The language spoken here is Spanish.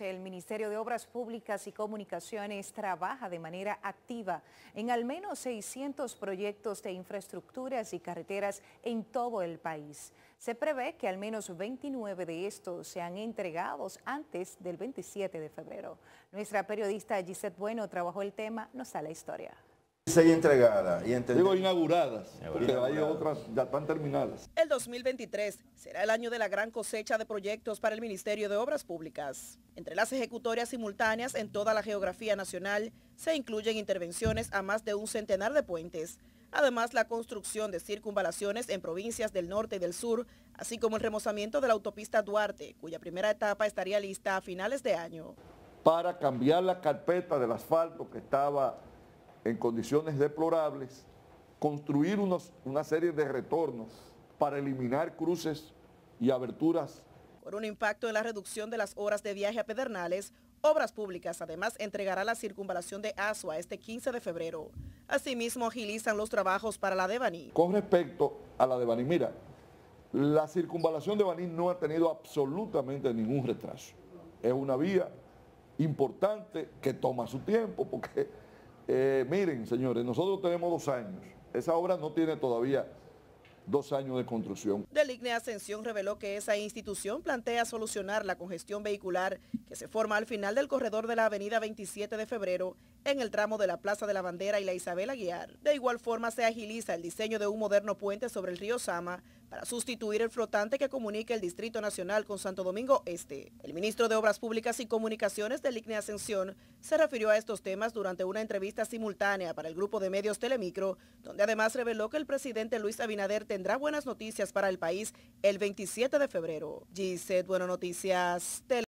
El Ministerio de Obras Públicas y Comunicaciones trabaja de manera activa en al menos 600 proyectos de infraestructuras y carreteras en todo el país. Se prevé que al menos 29 de estos sean entregados antes del 27 de febrero. Nuestra periodista Gisette Bueno trabajó el tema, nos da la historia entregada. Y Digo inauguradas, porque hay otras ya están terminadas. El 2023 será el año de la gran cosecha de proyectos para el Ministerio de Obras Públicas. Entre las ejecutorias simultáneas en toda la geografía nacional se incluyen intervenciones a más de un centenar de puentes. Además, la construcción de circunvalaciones en provincias del norte y del sur, así como el remozamiento de la autopista Duarte, cuya primera etapa estaría lista a finales de año. Para cambiar la carpeta del asfalto que estaba en condiciones deplorables, construir unos, una serie de retornos para eliminar cruces y aberturas. Por un impacto en la reducción de las horas de viaje a Pedernales, Obras Públicas además entregará la circunvalación de Asua este 15 de febrero. Asimismo agilizan los trabajos para la de Baní. Con respecto a la de Baní, mira, la circunvalación de Baní no ha tenido absolutamente ningún retraso. Es una vía importante que toma su tiempo porque eh, miren, señores, nosotros tenemos dos años. Esa obra no tiene todavía dos años de construcción. Deligne Ascensión reveló que esa institución plantea solucionar la congestión vehicular que se forma al final del corredor de la avenida 27 de febrero en el tramo de la Plaza de la Bandera y la Isabel Aguiar. De igual forma se agiliza el diseño de un moderno puente sobre el río Sama para sustituir el flotante que comunica el Distrito Nacional con Santo Domingo Este. El ministro de Obras Públicas y Comunicaciones del ICNE Ascensión se refirió a estos temas durante una entrevista simultánea para el grupo de medios Telemicro, donde además reveló que el presidente Luis Abinader tendrá buenas noticias para el país el 27 de febrero. Gisette, Buenas Noticias,